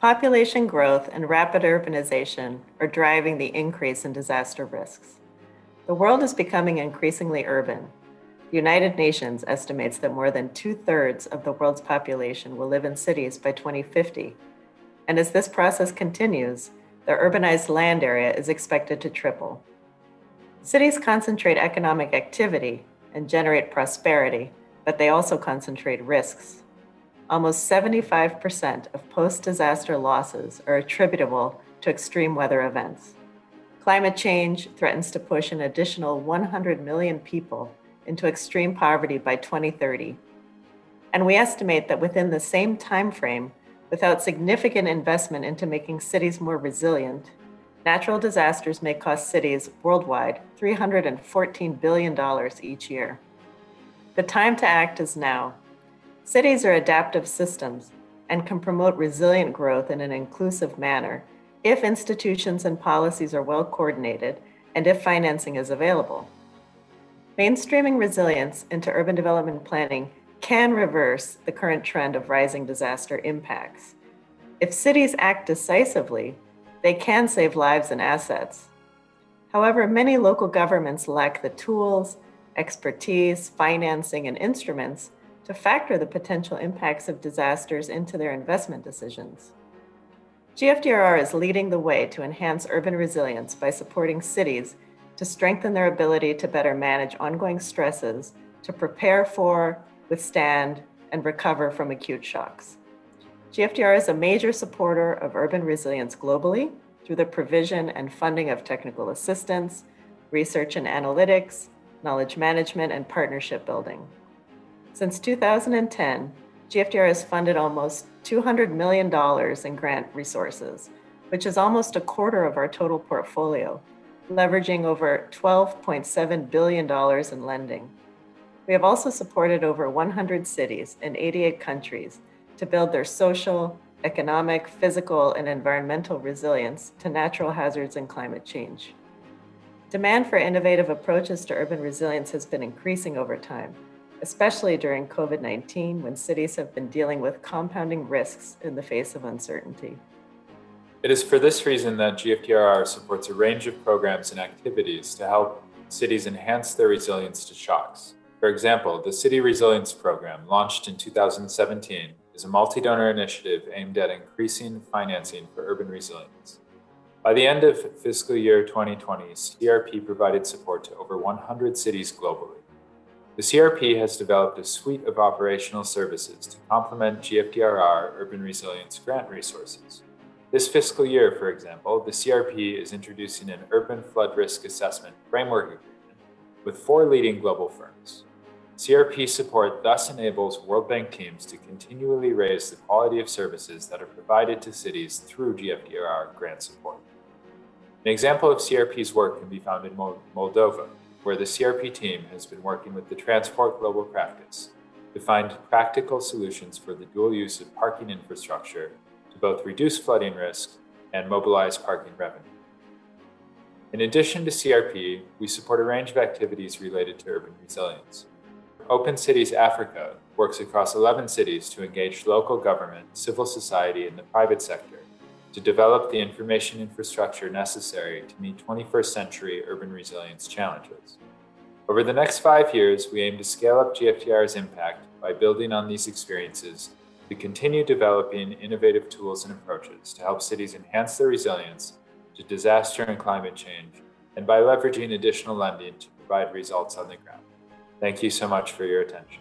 Population growth and rapid urbanization are driving the increase in disaster risks. The world is becoming increasingly urban. The United Nations estimates that more than two thirds of the world's population will live in cities by 2050. And as this process continues, the urbanized land area is expected to triple. Cities concentrate economic activity and generate prosperity, but they also concentrate risks. Almost 75% of post disaster losses are attributable to extreme weather events. Climate change threatens to push an additional 100 million people into extreme poverty by 2030. And we estimate that within the same time frame, without significant investment into making cities more resilient, natural disasters may cost cities worldwide $314 billion each year. The time to act is now. Cities are adaptive systems and can promote resilient growth in an inclusive manner if institutions and policies are well coordinated and if financing is available. Mainstreaming resilience into urban development planning can reverse the current trend of rising disaster impacts. If cities act decisively, they can save lives and assets. However, many local governments lack the tools, expertise, financing, and instruments to factor the potential impacts of disasters into their investment decisions. GFDRR is leading the way to enhance urban resilience by supporting cities to strengthen their ability to better manage ongoing stresses, to prepare for, withstand, and recover from acute shocks. GFDRR is a major supporter of urban resilience globally through the provision and funding of technical assistance, research and analytics, knowledge management, and partnership building. Since 2010, GFDRR has funded almost $200 million in grant resources, which is almost a quarter of our total portfolio, leveraging over $12.7 billion in lending. We have also supported over 100 cities in 88 countries to build their social, economic, physical, and environmental resilience to natural hazards and climate change. Demand for innovative approaches to urban resilience has been increasing over time especially during COVID 19 when cities have been dealing with compounding risks in the face of uncertainty. It is for this reason that GFDRR supports a range of programs and activities to help cities enhance their resilience to shocks. For example, the City Resilience Program, launched in 2017, is a multi donor initiative aimed at increasing financing for urban resilience. By the end of fiscal year 2020, CRP provided support to over 100 cities globally. The CRP has developed a suite of operational services to complement GFDRR urban resilience grant resources. This fiscal year, for example, the CRP is introducing an urban flood risk assessment framework agreement with four leading global firms. CRP support thus enables World Bank teams to continually raise the quality of services that are provided to cities through GFDRR grant support. An example of CRP's work can be found in Moldova, where the CRP team has been working with the Transport Global Practice to find practical solutions for the dual use of parking infrastructure to both reduce flooding risk and mobilize parking revenue. In addition to CRP, we support a range of activities related to urban resilience. Open Cities Africa works across 11 cities to engage local government, civil society, and the private sector to develop the information infrastructure necessary to meet 21st century urban resilience challenges. Over the next five years, we aim to scale up GFDRR's impact by building on these experiences to continue developing innovative tools and approaches to help cities enhance their resilience to disaster and climate change, and by leveraging additional lending to provide results on the ground. Thank you so much for your attention.